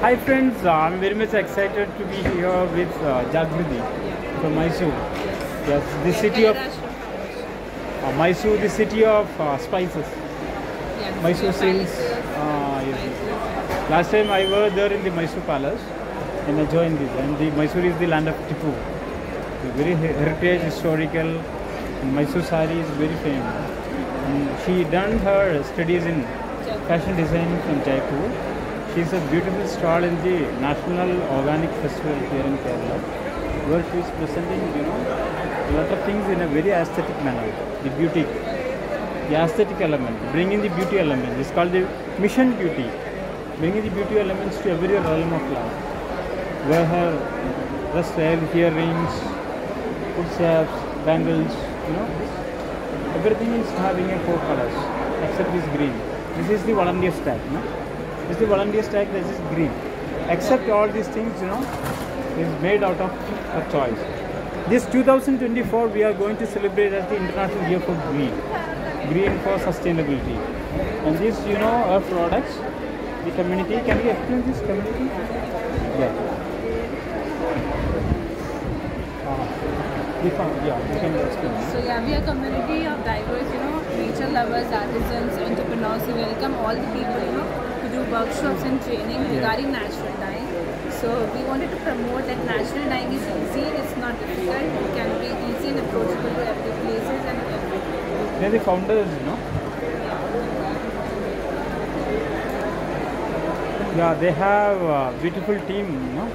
Hi friends, uh, I'm very much excited to be here with uh, Jagriti from Mysore. Yes, the city of uh, Mysore, the city of uh, spices. Mysore silks. Uh, yes, yes. Last time I was there in the Mysore Palace and I joined this. And the Mysore is the land of Tipu. The very heritage, historical. And Mysore sari is very famous. And she done her studies in fashion design from Jaipur. She is a beautiful stall in the National Organic Festival here in Kerala, where she is presenting, you know, a lot of things in a very aesthetic manner. The beauty, the aesthetic element, bringing the beauty element. It's called the mission beauty, bringing the beauty elements to every realm of life. Where her dress style, earrings, footsteps, bangles, you know, everything is having a four colors except this green. This is the volunteer stack, no? This is the volunteer stack. This is green. Except all these things, you know, is made out of a choice. This 2024, we are going to celebrate as the International Year for Green, green for sustainability. And this, you know, our products, the community. Can you explain this community? Yeah. Uh, we yeah. So yeah, we are a community of diverse, you know, nature lovers, artisans, entrepreneurs. We welcome all the people, you know, do workshops and training regarding natural dyeing. So we wanted to promote that natural dyeing is easy, it's not difficult, it can be easy and approachable to every places and everything. They're the founders, you know. Yeah, they have a beautiful team, you know.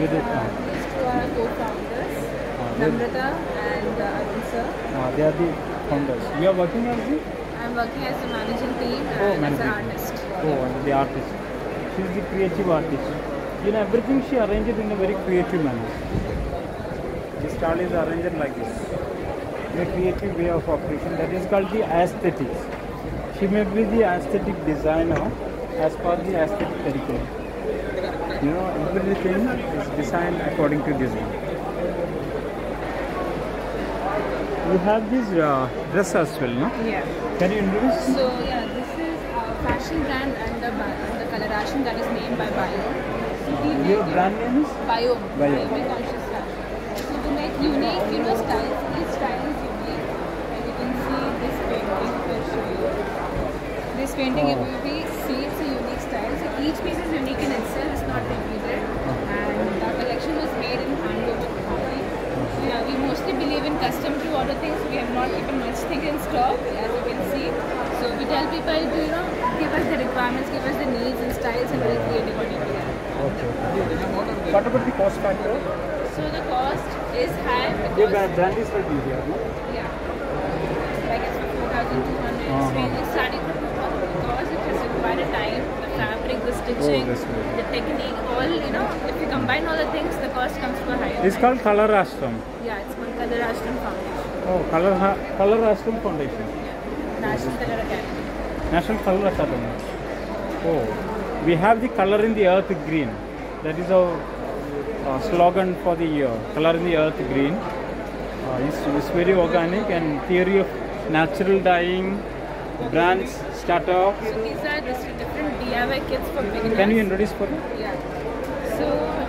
With it, uh, These two are co-founders, uh, Namrata and uh, Arun sir. uh, they are the founders. You are working as the I'm working as a managing team Oh, and as an artist. Oh, and the artist. She is the creative artist. You know, everything she arranged in a very creative manner. The style is arranged like this. The creative way of operation. That is called the aesthetics. She may be the aesthetic designer as per the aesthetic curriculum. You know, everything is designed according to this one. You have this uh, dress as well, no? Yeah. Can you introduce? So yeah, this is a fashion brand under, Bi- under Color Ashram that is named by Bio. So we make Your brand name is? Bio, Bio. Biomic Conscious Fashion. So to make unique, you know, styles, each style is unique. And you can see this painting will show you. This painting, if Oh. you be, see, it's a unique style. So each piece is unique in itself, it's not repeated. And our collection was made in with Khadi. Yeah, we mostly believe in custom to order things. We have not even much thing in stock, as you can see. So we tell people to, you know, styles and create according to. Okay. What about the cost factor? So the cost is high because, brand brand is for here, no? yeah, like it's for 4,200, Uh-huh. it's really starting from 2,000 because it has required a time, the fabric, the stitching, right. the technique, all, you know, if you combine all the things, the cost comes for higher. It's called Color Ashram. Yeah, it's called Color Ashram Foundation. Oh, Color Color Ashram Foundation. Yeah. National Color Academy. National Color Academy. Oh, we have the color in the earth green. That is our uh, slogan for the year. Color in the earth green. Uh, it's, it's very organic and theory of natural dyeing, brands, startup. So these are just different DIY kits for beginners. Can you introduce for me? Yeah. So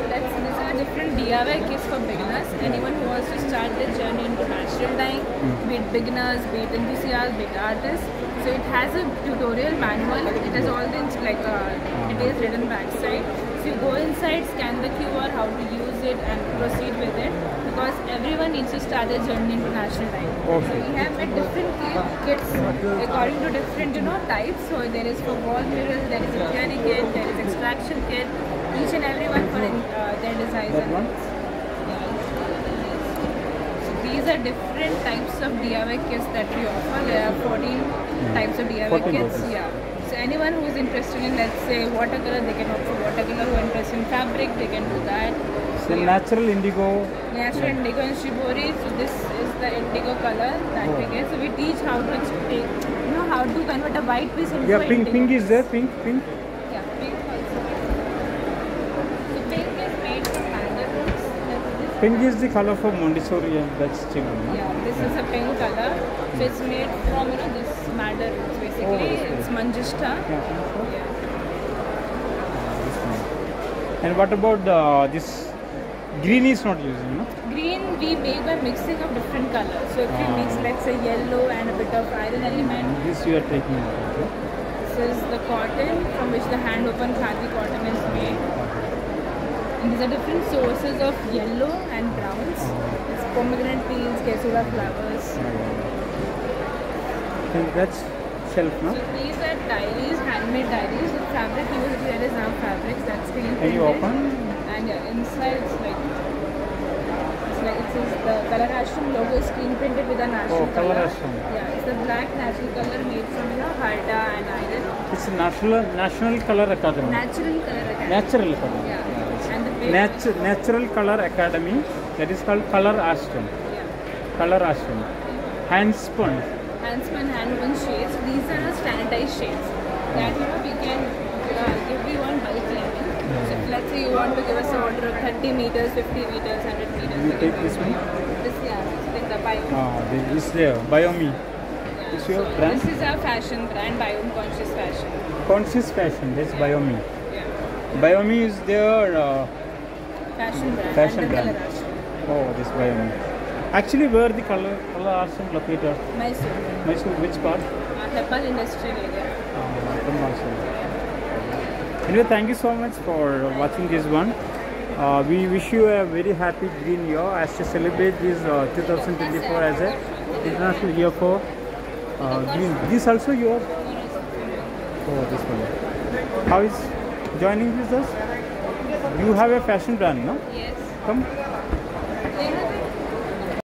let's these are different DIY kits for beginners. Anyone who wants to start their journey into natural dyeing, be it beginners, be it enthusiasts, be it artists. So it has a tutorial manual. It has all the like uh, details written backside. So you go inside, scan the QR, how to use it, and proceed with it. Because everyone needs to start their journey into natural dyeing. Okay. So we have made different ki- kits according to different you know types. So there is for wall mirrors, there is a kit, there is extraction kit. Each and every one for uh, their designs. That and one? So these are different types of DIY kits that we offer. There are 14 hmm. types of DIY kits. Yeah. So anyone who is interested in let's say watercolor, they can opt for watercolor. Who interested in fabric, they can do that. So natural indigo. Natural hmm. indigo and shibori. So this is the indigo color that we Oh. get. So we teach how to take, you know, how to convert a white piece into Yeah, a pink. indigo Pink is there. Pink. Pink also. So pink is made from mango roots. That's this. Pink is the color for Montessori and that's children. Yeah, this is a pink color. So it's made from you know this madder roots basically. Oh, it's good. manjishta. Yeah. Yeah. And what about uh, this green is not using, no? Green we make by mixing of different colors. So if we Ah. mix let's say yellow and a bit of iron element, This you are taking. This is the cotton from which the hand open khadi cotton is made. And these are different sources of yellow and browns. It's pomegranate peels, kesura flowers. And that's shelf, no? So these are diaries, handmade diaries. The fabric used here is now fabrics that's screen Can printed. you open? And yeah, inside it's like it's like it says the color ashram logo is screen printed with a oh, natural Oh, color ashram. Yeah, it's the black natural color made from you know harda and iron. It's National National Color Academy. Natural color again. Natural color. Yeah. And the base, Natu- Natural Color Academy. That is called Color Ashram. yeah. Color Ashram. Hand spun. Handspun hand woven shades. These are our standardized shades. That you know we can uh, give you one bulk length. So let's say you want to give us an order of 30 meters, 50 meters, 100 meters. You take this one? This yeah, it's in the bio. Ah, this is there. Biomi. Yeah. Is your so brand? This is our fashion brand, Biome Conscious Fashion. Conscious Fashion. That's Biomi. Yeah. Biomi is their. Uh, Fashion brand. Fashion brand. Oh, this Biomi. Actually, where the color color ashram located? Mysore. Mysore, which part? Uh, Hebbal Industrial Area. Uh, Anyway, thank you so much for watching this one. Uh, we wish you a very happy green year as to celebrate this uh, 2024 as a international year for uh, green. This also your oh this one. How is joining with us? You have a fashion brand, no? Yes. Come.